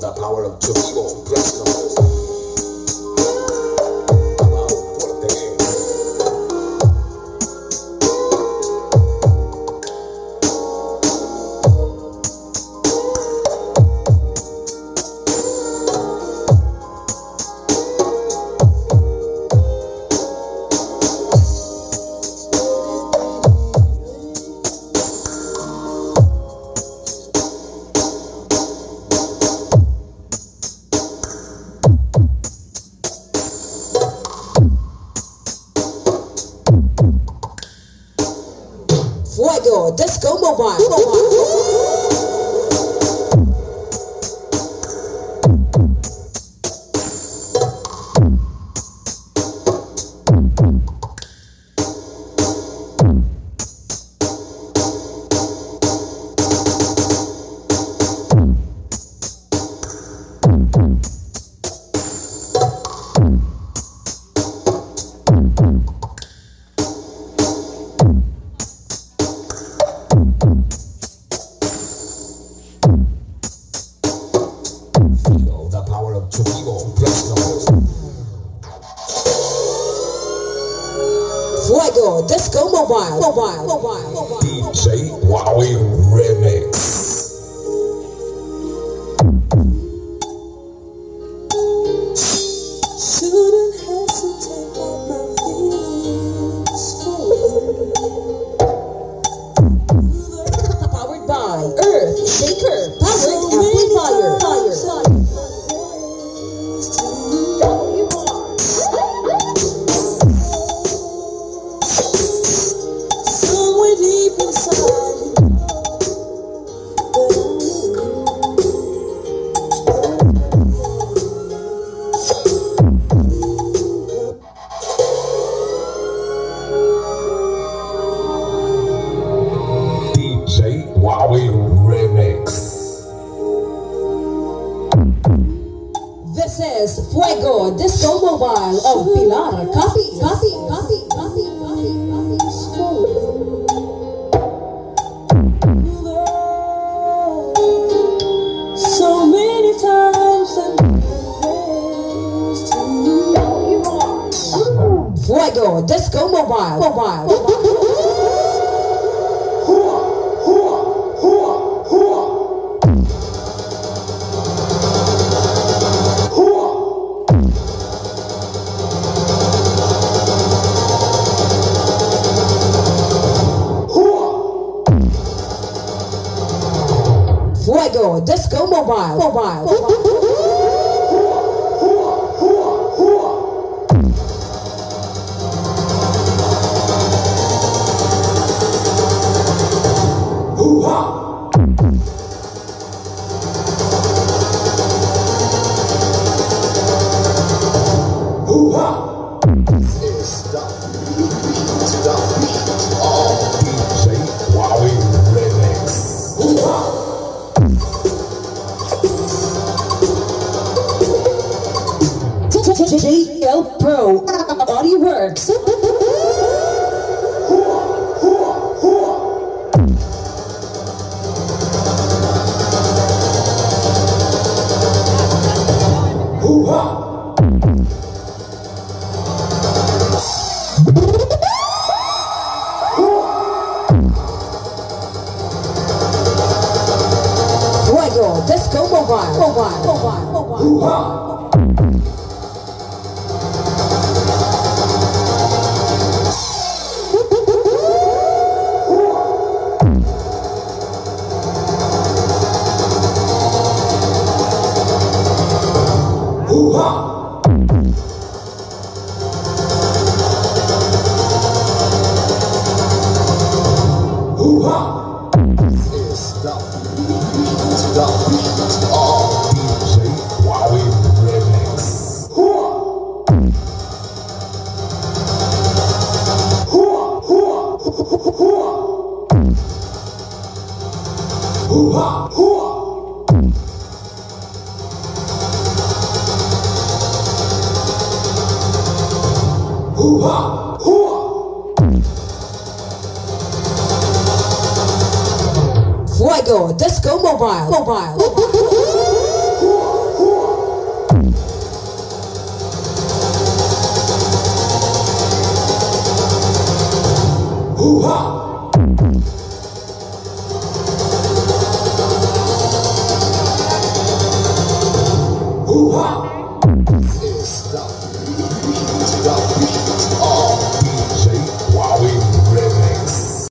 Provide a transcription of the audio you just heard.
the power of Tsubibo. Press Fuego Disco Fuego Disco Mobile. Mobile. Mobile. Mobile. DJ Wowie Remix. Shouldn't hesitate let my feelings fall. Powered by Earth Shaker Powered Fuego Disco Mobile of Pilar. Copy, copy, copy, copy, copy, copy. So many times Fuego Disco Mobile. Mobile. Mobile. Fuego Disco Mobile. Mobile. Mobile. JL Pro Audio Works. Fuego Disco Mobile. Mobile. Mobile. Mobile. 우와! 우와! Stop. Stop. Hoo-wah! Hoo-wah! Fuego Disco Mobile! Mobile! Hoo-wah! Hoo-wah!